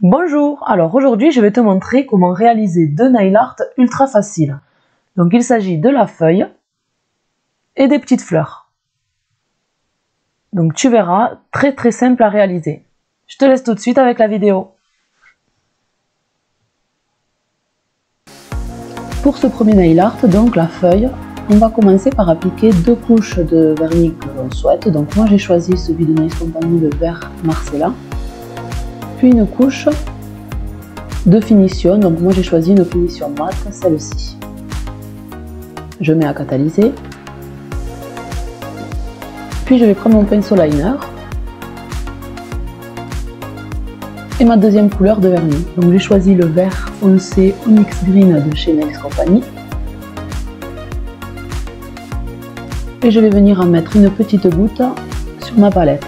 Bonjour, alors aujourd'hui je vais te montrer comment réaliser deux nail art ultra faciles. Donc il s'agit de la feuille et des petites fleurs. Donc tu verras, très très simple à réaliser. Je te laisse tout de suite avec la vidéo. Pour ce premier nail art, donc la feuille, on va commencer par appliquer deux couches de vernis que l'on souhaite. Donc moi j'ai choisi celui de Nice Company, le vert Marcella puis une couche de finition. Donc moi j'ai choisi une finition mat, celle-ci. Je mets à catalyser. Puis je vais prendre mon pinceau liner et ma deuxième couleur de vernis. Donc j'ai choisi le vert foncé Onyx Green de chez Nails Company. Et je vais venir en mettre une petite goutte sur ma palette.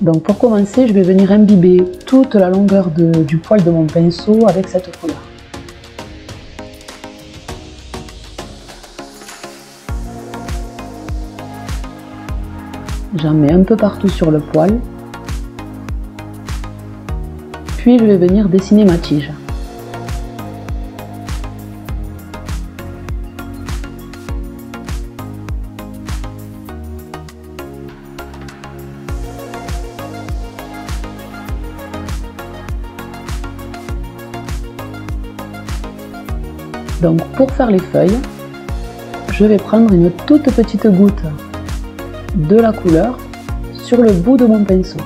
Donc pour commencer, je vais venir imbiber toute la longueur du poil de mon pinceau avec cette couleur. J'en mets un peu partout sur le poil. Puis je vais venir dessiner ma tige. Donc pour faire les feuilles, je vais prendre une toute petite goutte de la couleur sur le bout de mon pinceau.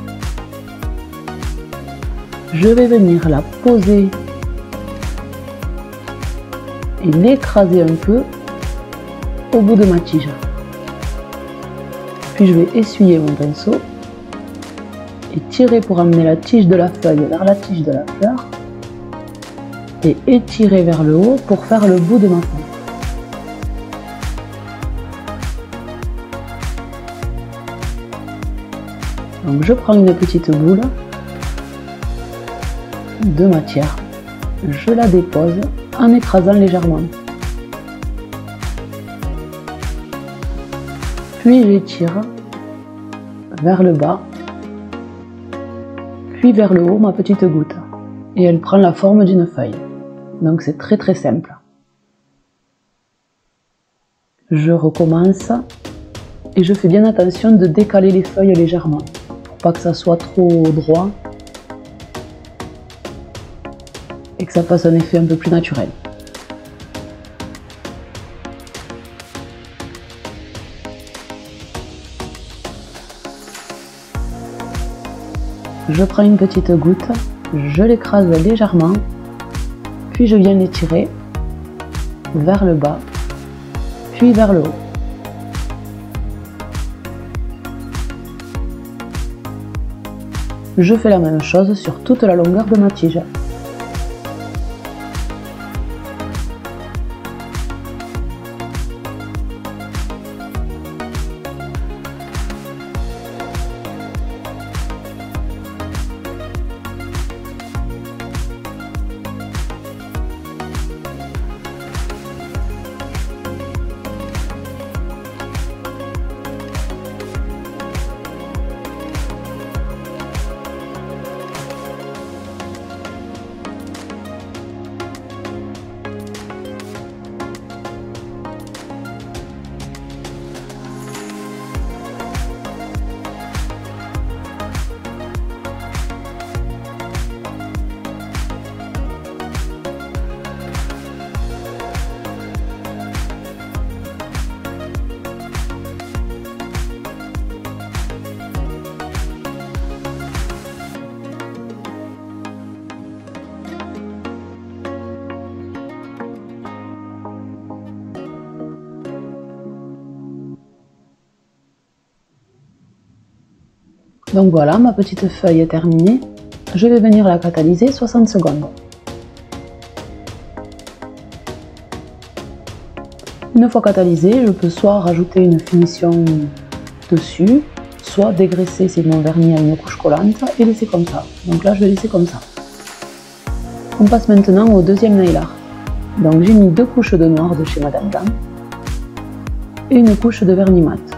Je vais venir la poser et l'écraser un peu au bout de ma tige. Puis je vais essuyer mon pinceau et tirer pour amener la tige de la feuille vers la tige de la fleur et étirer vers le haut pour faire le bout de ma feuille. Donc je prends une petite boule de matière, je la dépose en écrasant légèrement. Puis j'étire vers le bas, puis vers le haut ma petite goutte. Et elle prend la forme d'une feuille. Donc c'est très très simple. Je recommence et je fais bien attention de décaler les feuilles légèrement pour pas que ça soit trop droit et que ça fasse un effet un peu plus naturel. Je prends une petite goutte, je l'écrase légèrement puis je viens l'étirer vers le bas, puis vers le haut. Je fais la même chose sur toute la longueur de ma tige. Donc voilà, ma petite feuille est terminée. Je vais venir la catalyser 60 secondes. Une fois catalysée, je peux soit rajouter une finition dessus, soit dégraisser c'est mon vernis à une couche collante et laisser comme ça. Donc là je vais laisser comme ça. On passe maintenant au deuxième nail. Donc j'ai mis deux couches de noir de chez Madame Glam et une couche de vernis mat.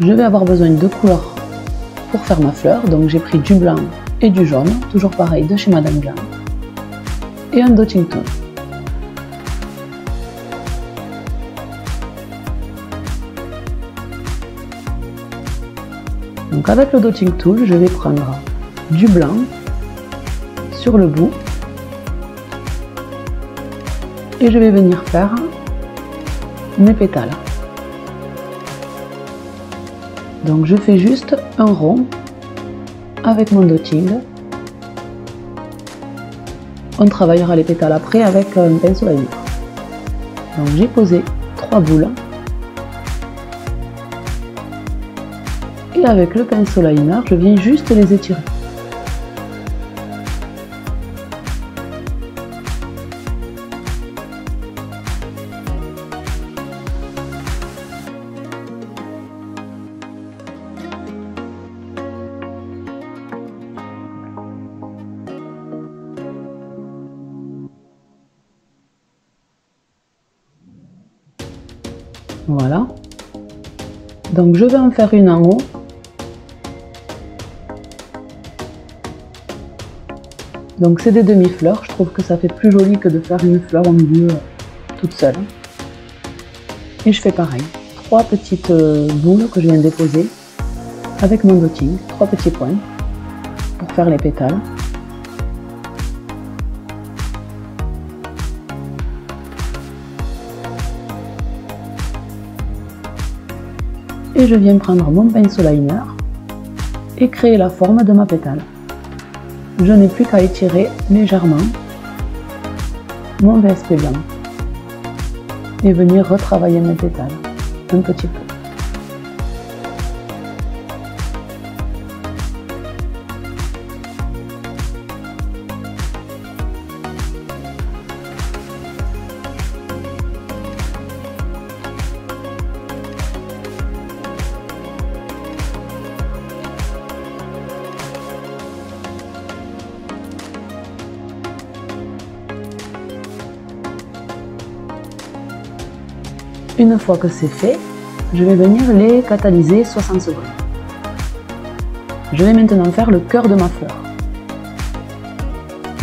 Je vais avoir besoin de couleurs pour faire ma fleur, donc j'ai pris du blanc et du jaune, toujours pareil de chez Madame Glam, et un dotting tool. Donc avec le dotting tool, je vais prendre du blanc sur le bout et je vais venir faire mes pétales. Donc je fais juste un rond avec mon dotting. On travaillera les pétales après avec un pinceau à Donc j'ai posé trois boules. Et avec le pinceau liner, je viens juste les étirer. Voilà. Donc je vais en faire une en haut. Donc c'est des demi-fleurs, je trouve que ça fait plus joli que de faire une fleur au milieu euh, toute seule. Et je fais pareil, trois petites euh, boules que je viens déposer avec mon dotting, trois petits points pour faire les pétales. Et je viens prendre mon pinceau liner et créer la forme de ma pétale. Je n'ai plus qu'à étirer légèrement mon VSP blanc et venir retravailler mes pétales un petit peu. Une fois que c'est fait, je vais venir les catalyser 60 secondes. Je vais maintenant faire le cœur de ma fleur.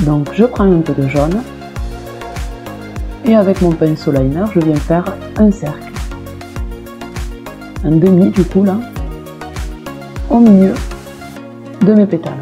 Donc je prends un peu de jaune et avec mon pinceau liner, je viens faire un cercle. Un demi du coup là, au milieu de mes pétales.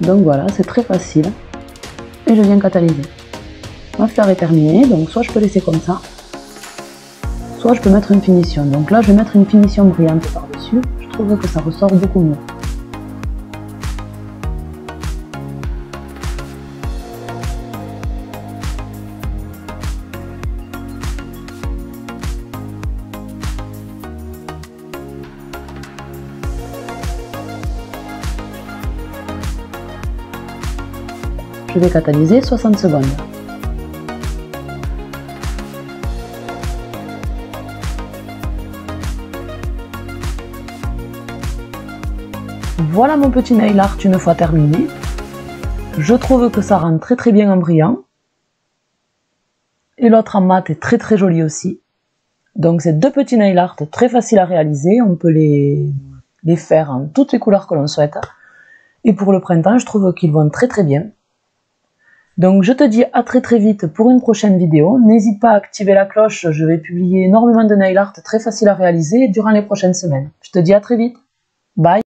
Donc voilà, c'est très facile. Et je viens catalyser. Ma fleur est terminée, donc soit je peux laisser comme ça, soit je peux mettre une finition. Donc là, je vais mettre une finition brillante par-dessus. Je trouve que ça ressort beaucoup mieux. Je vais catalyser 60 secondes. Voilà mon petit nail art une fois terminé. Je trouve que ça rend très très bien en brillant. Et l'autre en mat est très très joli aussi. Donc c'est deux petits nail art très faciles à réaliser. On peut les, les faire en toutes les couleurs que l'on souhaite. Et pour le printemps, je trouve qu'ils vont très très bien. Donc je te dis à très très vite pour une prochaine vidéo. N'hésite pas à activer la cloche, je vais publier énormément de nail art très facile à réaliser durant les prochaines semaines. Je te dis à très vite. Bye